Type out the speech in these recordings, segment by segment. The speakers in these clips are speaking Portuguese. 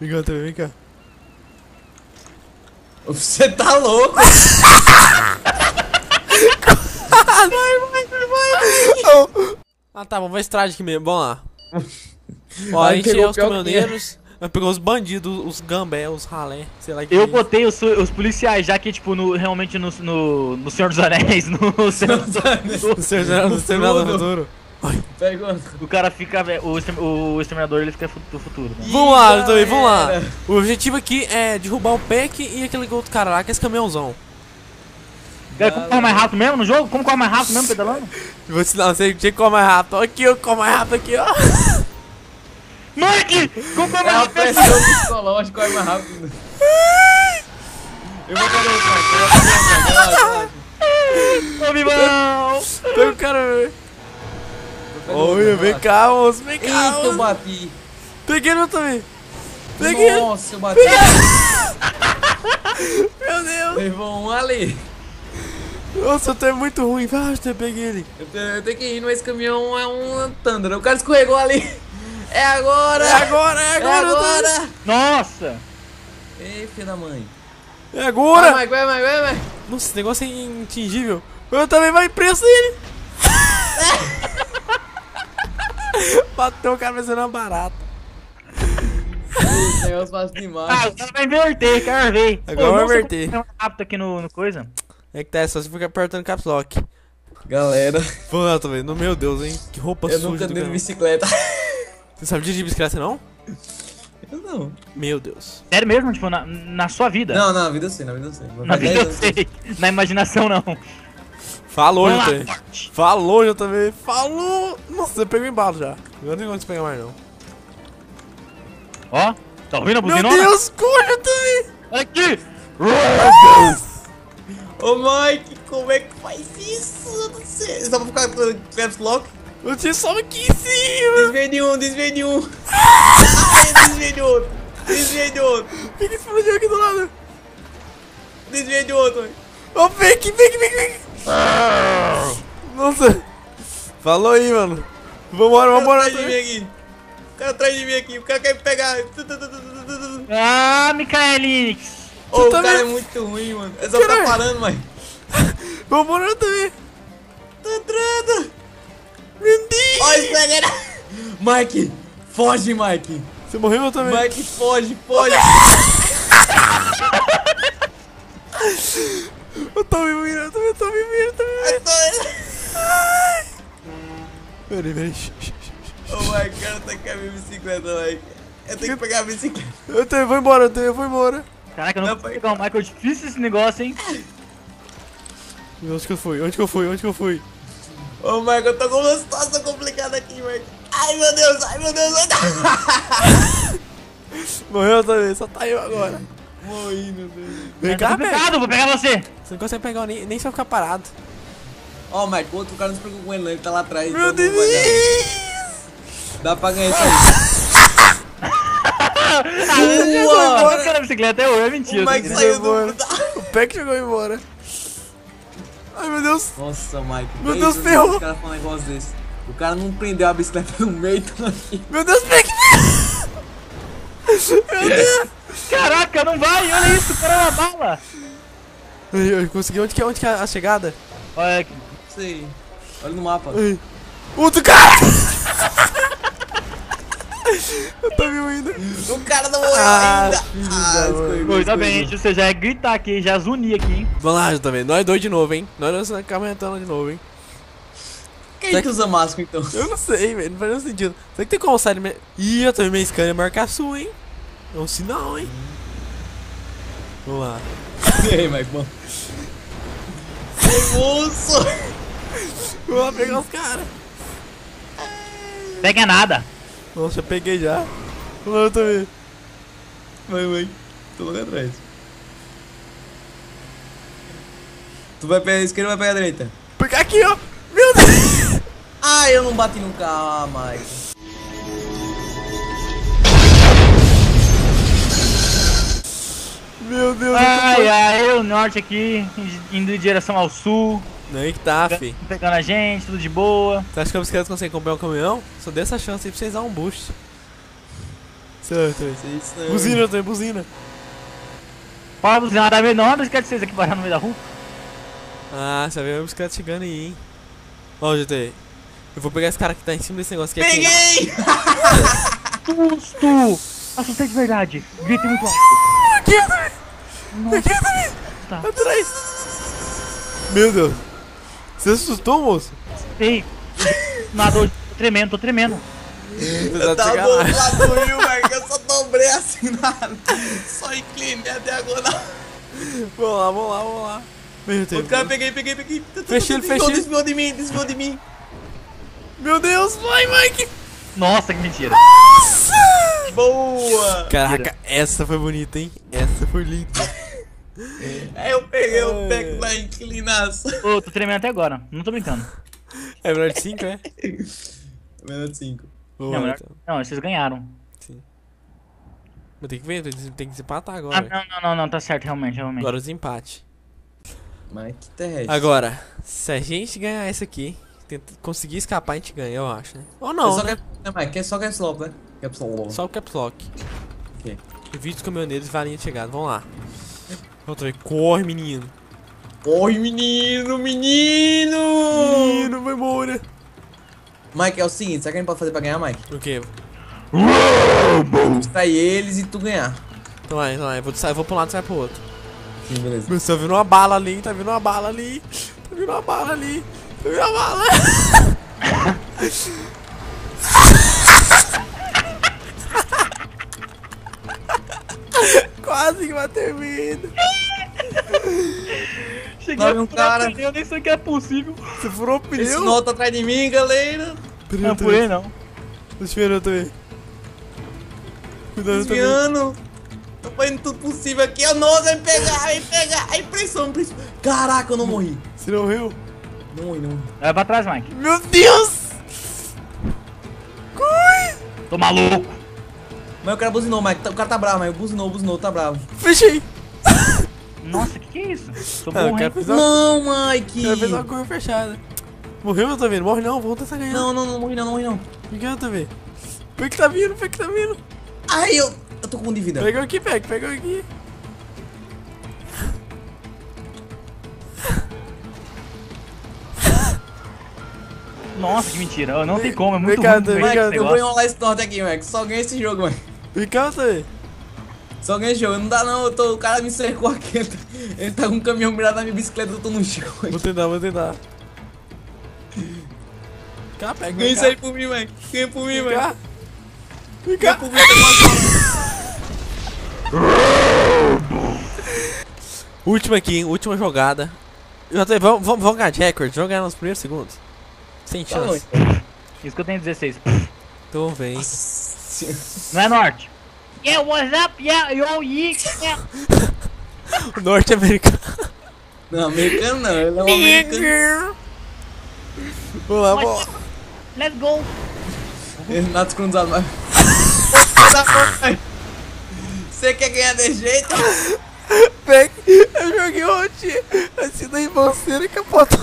Vem cá também, vem cá. Você tá louco? Ah tá, vamos ver esse traje aqui mesmo, vamos lá. Ó, a Aí gente pegou é os caminhoneiros, nós pegamos os bandidos, os gambé, os ralé, sei lá que Eu é. botei os, os policiais, já que, tipo, no, realmente no, no, no Senhor dos Anéis, no Senhor dos O Exterminador- o Exterminador do Frodo. Futuro. Pega O cara fica. ve- O, o exterminador ele fica do futuro. Né? Vamos lá, também, vamos lá. galera. O objetivo aqui é derrubar o Peck e aquele outro cara lá, que é esse caminhãozão. Cara, como corre mais rápido mesmo no jogo? Como corre mais rápido mesmo pedalando? Vou ensinar você que corre mais rápido. Aqui, ó, corre mais rápido aqui, ó. Mike! Como corre É mais a rápido? pressão psicológica, corre mais rápido. Eu vou fazer o Mike, eu vou fazer o Mike, relaxa, relaxa. Ô, Vivão! Pega o cara, velho. Vou fazer o Olha, Mike, vem cá, moço, vem cá. Eita, eu bati. Peguei ele também. Peguei ele. Nossa, eu bati. Meu Deus. Levou um ali. Nossa, eu tô muito ruim. Ah, eu peguei ele. Eu tenho, eu tenho que ir, mas esse caminhão é um Thunder. O cara escorregou ali. É agora! É agora, é É agora. agora! Nossa! Ei, filho da mãe. É Vai, agora. Mike, vai, Mike, vai, Mike. Nossa, esse negócio é inatingível. Eu também vai preso nele. Bateu o cara parecendo uma barata. Esse negócio fácil Ah, demais. o cara vai inverter, quero ver. Agora vai inverter. é mais rápido aqui no, no coisa. É que tá, é só se ficar apertando caps lock. Galera, também. No meu Deus, hein? Que roupa eu suja nunca do andei de cara. bicicleta. Você sabe dirigir bicicleta, não? Eu não. Meu Deus. Sério mesmo? Tipo, na, na sua vida? Não, não, na vida eu sei, na vida eu sei. Na vida 10 eu sei. Na imaginação não. Falou, Vamos lá, JT. forte. Falou, já também. Falou. Nossa, você pegou embalo já. Eu não tenho como você pegar mais, não. Ó, tá ouvindo a Meu buzinona? Deus, corre também. Olha aqui! Ô Mike, como é que faz isso? Eu não sei. Só pra ficar com caps lock? Eu tinha só aqui em cima. Desviei de um, desviei de um. Desviei de outro. Desviei de outro. O que que explodiu aqui do lado? Desviei de outro. Ô, fake, fake, fake, Nossa. Falou aí, mano. Vambora, O cara vambora. atrás de mim aqui. O cara atrás de mim aqui. O cara quer me pegar. Ah, Michaelix! Ô, o tá cara é muito ruim, mano. É só Caralho. parando, mãe. Vambora também. Tô entrando. Meu Deus. Olha isso aí, galera. Mike, foge, Mike. Você morreu também? Mike, foge, foge. Eu tô me mirando eu me também. Eu tô- Peraí, peraí. shh, shh, shh, shh. Ô, Mike, o cara tá com a minha bicicleta, Mike. Eu tenho que pegar a bicicleta. Eu também vou embora, eu também eu vou embora. Caraca, eu não Não, vou pai. pegar o Michael. Difícil esse negócio, hein? Onde que eu fui? Onde que eu fui? Onde que eu fui? Ô, Mike, eu tô com uma situação complicada aqui, Mike. Ai, meu Deus, ai, meu Deus. Morreu também, só tá eu agora. Morri, meu Deus. Vem Eu tô cá, velho. pegado, vou pegar você! Você não consegue pegar nem, nem se eu ficar parado. Ó, Mike, o outro cara não se preocupa com ele, não. Ele tá lá atrás. Meu Deus! Dá pra ganhar isso aí. Ah, eu quero a bicicleta, é eu, é O mentira. Mike né? saiu Embora. do... O Peck jogou embora. Ai, meu Deus. Nossa, Mike. Meu Deus, ferrou. O cara falando um negócio desse. O cara não prendeu a bicicleta no meio, tá aqui. Meu Deus, Peck. Meu Deus. Caraca, não vai, olha isso, o cara é uma bala! Ai, Eu consegui. Onde que é, onde que é a chegada? Olha aqui. Não sei. Olha no mapa. Ai. Outro cara. Eu tô vivo ainda. O cara não morreu Ah, ainda. Ah. Pois tá bem, escorregou. você já é gritar aqui, já zunir aqui, hein? Vamos lá, também. Nós dois de novo, hein? Nós dois na caminhonetona de novo, hein? Quem que usa máscara, então? Eu não sei, velho. Não faz nenhum sentido. Será que tem como sair... Me... Ih, eu também minha scanner marca a sua, hein? É um sinal, hein? Vamos lá. E aí, Mike, bom. Ei, moço! Vamos lá pegar os caras. Pega nada. Nossa, eu peguei já. Vamos lá, eu também. Vai, vai. Tô logo atrás. Tu vai pegar a esquerda ou vai pegar a direita? Pegar aqui, ó. Meu Deus. Ah, eu não bati no carro, ah, Meu Deus. Ai, ai, eu norte aqui, indo em direção ao sul, Não, aí que tá, fi. pegando a gente, tudo de boa. Você acha que a bicicleta consegue comprar um caminhão? Só dê essa chance aí pra vocês dar um boost. Certo, aí. Vocês são- Buzina, tem buzina. Fala, buzinada, tá vendo? Não, não esquece vocês aqui parar no meio da rua. Ah, você vai ver a bicicleta chegando aí, hein. Ó, GT. Eu vou pegar esse cara que tá em cima desse negócio aqui. aqui. Peguei! Susto! Assustei de verdade. Gritei muito alto. Atrás! Tá. Atrás! Meu Deus. Você assustou, moço? Ei. Tô tremendo, tô tremendo. Eu tá de tava do sacanagem. lado do rio, velho, eu só dobrei assim nada. Só inclinei até agora. Vamos lá, vamos lá, vamos lá. Meu Deus. O cara peguei, peguei, peguei. Fechei ele, fechei. Desviou de mim, desviou de mim. Meu Deus, vai, Mike! Nossa, que mentira. Boa! Caraca, essa foi bonita, hein? Essa foi linda. Aí eu peguei o pé da inclinação. Ô, tô tremendo até agora. Não tô brincando. É melhor de 5, é? Menos 5. Vamos Não, lá, melhor- então. não, vocês ganharam. Mas tem que ver, tem que- desempatar Ah, agora. não, não, não, não, tá certo, realmente, realmente. Agora o desempate. Mas que terrestre. Agora, se a gente ganhar essa aqui, tenta conseguir escapar, a gente ganha, eu acho, né? Ou É não, só né? que é, é só é slop, né? É slop. Só o caps lock. Ok. Evite os caminhoneiros e varinha de chegada. Vamos lá. Outra vez. Corre, menino. Corre, menino, menino! Menino, vai embora. Mike, é o seguinte, sabe o que a gente pode fazer pra ganhar, Mike? O quê? Distrair eles e tu ganhar. Então vai, então vai. Eu vou, eu vou pra um lado e sai pro outro. Sim, beleza. Meu, tá vindo uma bala ali, tá vindo uma bala ali. Tá vindo uma bala ali. Vindo bala. Quase que bateu em mim. Cheguei vem um cara. pneu, Eu nem sei o que é possível. Você furou o Esse pneu? nó tá atrás de mim, galera. Peraí, Não, aí não. Tô esperando também. Cuidado também. Desviando. Tô fazendo tudo possível aqui. Ó, nossa, vai me pegar, vai me pegar. Ai, pressão, pressão. Caraca, eu não morri. Você não morreu? Não não. Vai pra trás, Mike. Meu Deus! Corre! Tô maluco. Mas o cara buzinou, Mike. O cara tá bravo, Mike. Buzinou, buzinou, tá bravo. Fechei! Nossa, que que é isso? Sou Ah, eu hein? fazer uma, Não, Mike. quero fazer uma curva fechada. Morreu, eu tô vendo? Morre não, vamos tentar ganhar. Não, não, não morri não, não morri não. Engana também. Pega que tá vindo, pega que tá vindo. Ai, eu, eu tô com um de vida. Pegou aqui, pega, pegou aqui. Nossa, que mentira. Não tem como, é muito Vem ruim vem cá, Eu vou enrolar esse norte aqui, Mike. Só ganha esse jogo, Mike. Vem cá também. Só ganha esse jogo. Não dá não, eu tô, o cara me cercou aqui. Ele tá, ele tá com um caminhão mirado na minha bicicleta, eu tô no chão. Vou tentar, vou tentar. Cá, pega, Ganha vem isso aí por mim, Mike. Ganha por mim, Vem cá. Vem cá. por mim, tá Última aqui, hein? Última jogada. Já tô, vamos, vamos, vamos ganhar de recorde, vamos ganhar nos primeiros segundos. Sem Tá bom, chance. Isso que eu tenho 16. Então vem. Nossa. Não é norte. Yeah, what's up? Yeah, yo, yeah. Norte-americano. Não, americano não, ele é um americano. Vamos lá, vamos lá. Let's go. Renato cruzado, mas. Você quer ganhar de jeito? Pega. Eu joguei ontem. Assim da ribanceira e capotou.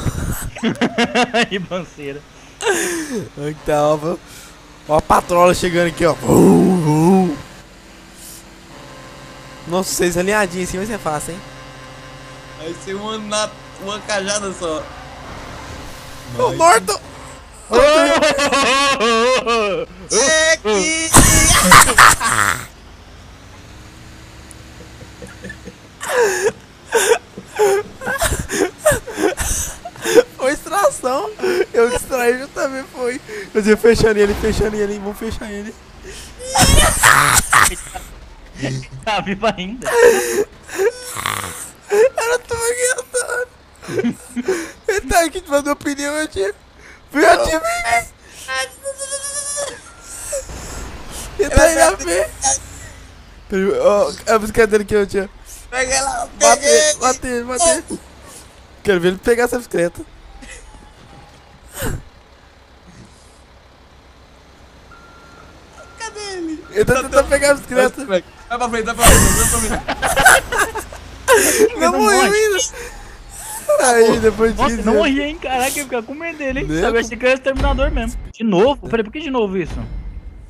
Ribanceira. Que tava. Ó a patrola chegando aqui, ó. Vum, vum. Nossa, vocês alinhadinhos assim vai ser fácil, hein? Vai ser uma, na, uma cajada só. Ô, morto! É que... Foi extração. Eu distraí já também foi. Eu fechando ele, fechando ele, hein? Vamos fechar ele. Tá vivo ainda. Eu tô aguentando. Ele tá aqui te mandou opinião, meu tio. Vem aqui, vem. Ele tá aí na frente. Ó, a bicicleta dele aqui, meu tio. Pega ela, Bate pega ele, ele. bate ele, bate ele. Quero ver ele pegar essa bicicleta. Ele tá tentando pegar a bicicleta. Vai pra frente, vai pra frente, vai pra frente. Não Não morreu morre. ainda. Aí, depois Nossa, disso. não morri, hein? Caraca, eu ficar com medo dele, hein? Né? Sabe, eu achei que era o exterminador mesmo. De novo? Peraí, por que de novo isso?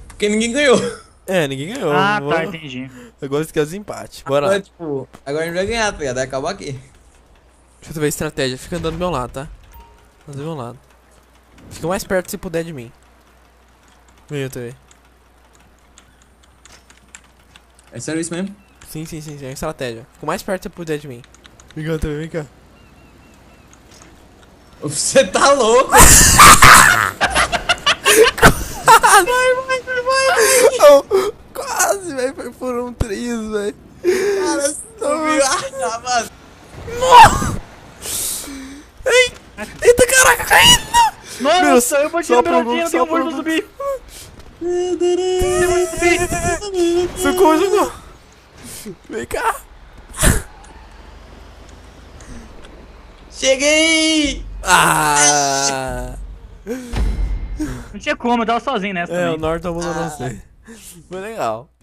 Porque ninguém ganhou. É, ninguém ganhou. Ah, Vou- tá, entendi. Eu gosto que é desempate. Bora lá. Agora, tipo, agora a gente vai ganhar, tá ligado? Vai acabar aqui. Deixa eu ver a estratégia. Fica andando do meu lado, tá? Anda do meu lado. Fica o mais perto se puder de mim. Vem eu também. É sério isso mesmo? Sim, sim, sim, sim. É estratégia. Fica o mais perto se puder de mim. Vem cá também, vem cá. Você tá louco? Oh, quase, velho. Foi por um triz, velho. Cara, você não viu? Ah, tá, mano. Ei! Eita, caraca, caindo! Nossa, eu bati no não só tenho um. pra subir. Socorro, socorro. Vem cá. Cheguei! Ah! Não tinha como, eu tava sozinho nessa É, o também. Norton abandonou você. Foi legal.